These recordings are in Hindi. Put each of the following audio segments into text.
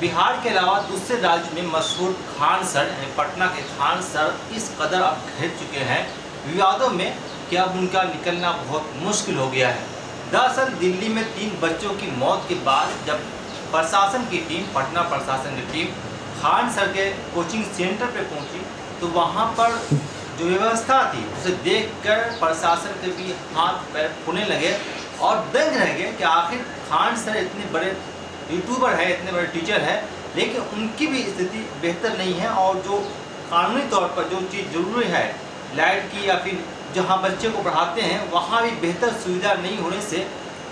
बिहार के अलावा दूसरे राज्य में मशहूर खान सर, यानी पटना के खान सर, इस कदर अब घिर चुके हैं। विवादों में कि अब उनका निकलना बहुत मुश्किल हो गया है? दरअसल, दिल्ली में तीन बच्चों की मौत के बाद जब प्रशासन की टीम, पटना प्रशासन की टीम, खान सर के कोचिंग सेंटर पर पहुँची तो वहाँ पर जो व्यवस्था थी, उसे देखकर प्रशासन के भी हाथ पैर फूलने लगे और दंग रह गए कि आखिर खान सर इतने बड़े यूट्यूबर है, इतने बड़े टीचर है, लेकिन उनकी भी स्थिति बेहतर नहीं है और जो कानूनी तौर पर जो चीज़ ज़रूरी है, लाइट की या फिर जहाँ बच्चे को पढ़ाते हैं, वहाँ भी बेहतर सुविधा नहीं होने से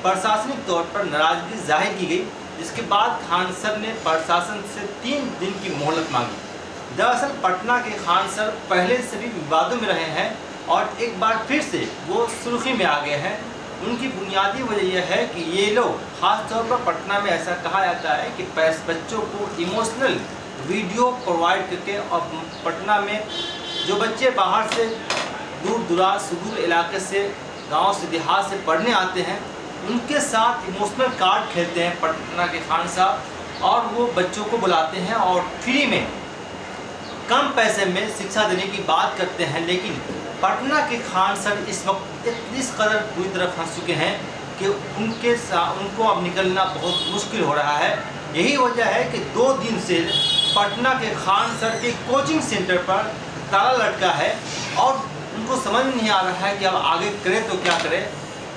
प्रशासनिक तौर पर नाराज़गी ज़ाहिर की गई। जिसके बाद खान सर ने प्रशासन से तीन दिन की मोहलत मांगी। दरअसल पटना के खान सर पहले से भी विवादों में रहे हैं और एक बार फिर से वो सुर्खी में आ गए हैं। उनकी बुनियादी वजह यह है कि ये लोग, खासतौर पर पटना में ऐसा कहा जाता है कि बच्चों को इमोशनल वीडियो प्रोवाइड करके और पटना में जो बच्चे बाहर से दूर दराज, सुदूर इलाके से, गाँव से, देहात से पढ़ने आते हैं, उनके साथ इमोशनल कार्ड खेलते हैं पटना के खान साहब और वो बच्चों को बुलाते हैं और फ्री में कम पैसे में शिक्षा देने की बात करते हैं, लेकिन पटना के खान सर इस वक्त इस कदर पूरी तरह फंस चुके हैं कि उनके उनको अब निकलना बहुत मुश्किल हो रहा है। यही वजह है कि दो दिन से पटना के खान सर के कोचिंग सेंटर पर ताला लटका है और उनको समझ नहीं आ रहा है कि अब आगे करें तो क्या करें।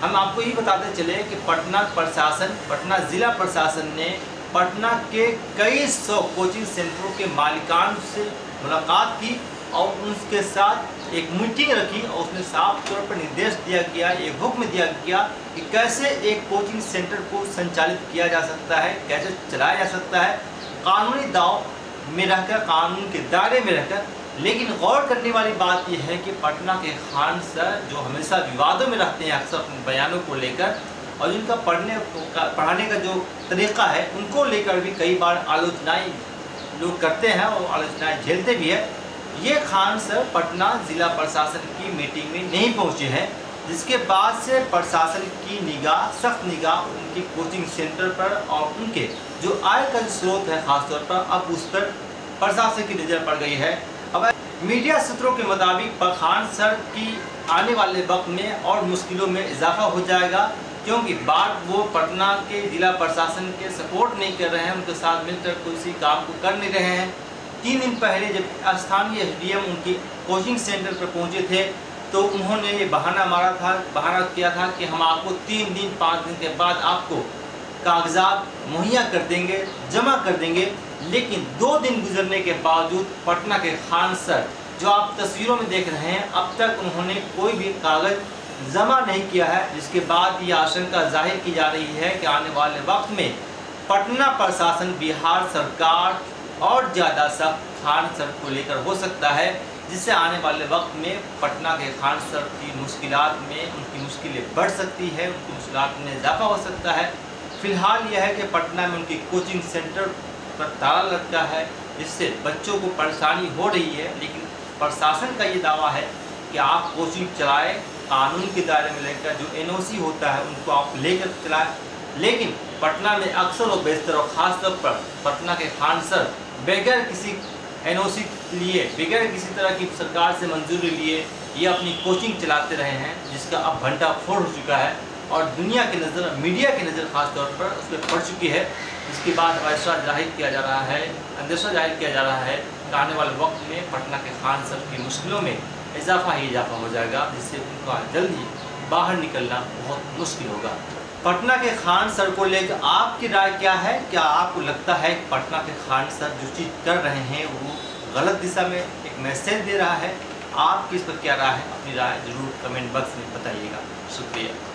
हम आपको यही बताते चले कि पटना प्रशासन, पटना ज़िला प्रशासन ने पटना के कई सौ कोचिंग सेंटरों के मालिकान से मुलाकात की और उनके साथ एक मीटिंग रखी और उसमें साफ़ तौर पर निर्देश दिया गया, एक हुक्म दिया गया कि कैसे एक कोचिंग सेंटर को संचालित किया जा सकता है, कैसे चलाया जा सकता है। कानूनी दाव में रहकर, कानून के दायरे में रहकर, लेकिन गौर करने वाली बात यह है कि पटना के खान सर जो हमेशा विवादों में रहते हैं, अक्सर अपने बयानों को लेकर, और जिनका पढ़ने पढ़ाने का जो तरीका है, उनको लेकर भी कई बार आलोचनाएँ लोग करते हैं और आलोचनाएँ झेलते भी है। ये खान सर पटना ज़िला प्रशासन की मीटिंग में नहीं पहुँचे हैं, जिसके बाद से प्रशासन की निगाह, सख्त निगाह उनकी कोचिंग सेंटर पर और उनके जो आय का स्रोत है, खासतौर पर अब उस पर प्रशासन की नज़र पड़ गई है। अब मीडिया सूत्रों के मुताबिक खान सर की आने वाले वक्त में और मुश्किलों में इजाफा हो जाएगा, क्योंकि बार वो पटना के जिला प्रशासन के सपोर्ट नहीं कर रहे हैं, उनके साथ मिलकर किसी काम को कर नहीं रहे हैं। तीन दिन पहले जब स्थानीय एस उनकी कोचिंग सेंटर पर पहुँचे थे तो उन्होंने ये बहाना मारा था, बहाना किया था कि हम आपको तीन दिन, पाँच दिन के बाद आपको कागजात मुहैया कर देंगे, जमा कर देंगे, लेकिन दो दिन गुजरने के बावजूद पटना के खान सर, जो आप तस्वीरों में देख रहे हैं, अब तक उन्होंने कोई भी कागज़ जमा नहीं किया है, जिसके बाद ये आशंका ज़ाहिर की जा रही है कि आने वाले वक्त में पटना प्रशासन, बिहार सरकार और ज़्यादा सख्त खान सर को लेकर हो सकता है, जिससे आने वाले वक्त में पटना के खान सर की मुश्किल में उनकी मुश्किलें बढ़ सकती है, उनकी मुश्किल में इजाफा हो सकता है। फ़िलहाल यह है कि पटना में उनकी कोचिंग सेंटर पर ताला लटका है, जिससे बच्चों को परेशानी हो रही है, लेकिन प्रशासन का ये दावा है कि आप कोचिंग चलाएँ, कानून के दायरे में लेकर जो एनओसी होता है, उनको आप लेकर चलाएँ। लेकिन पटना में अक्सर और बेहतर और ख़ासतौर पर पटना के खान सर बगैर किसी एनओसी लिए, बगैर किसी तरह की सरकार से मंजूरी लिए, ये अपनी कोचिंग चलाते रहे हैं, जिसका अब घंटा फोड़ हो चुका है और दुनिया की नज़र मीडिया की नज़र ख़ास तौर पर उस पर पड़ चुकी है। इसके बाद फैसला ज़ाहिर किया जा रहा है, अंदेशा ज़ाहिर किया जा रहा है कि आने वाले वक्त में पटना के खान सब की मुश्किलों में इजाफा ही इजाफा हो जाएगा, जिससे उनका जल्द ही बाहर निकलना बहुत मुश्किल होगा। पटना के खान सर को लेकर आपकी राय क्या है? क्या आपको लगता है कि पटना के खान सर जो चीज़ कर रहे हैं, वो गलत दिशा में एक मैसेज दे रहा है? आपकी इस पर क्या राय है? अपनी राय ज़रूर कमेंट बॉक्स में बताइएगा। शुक्रिया।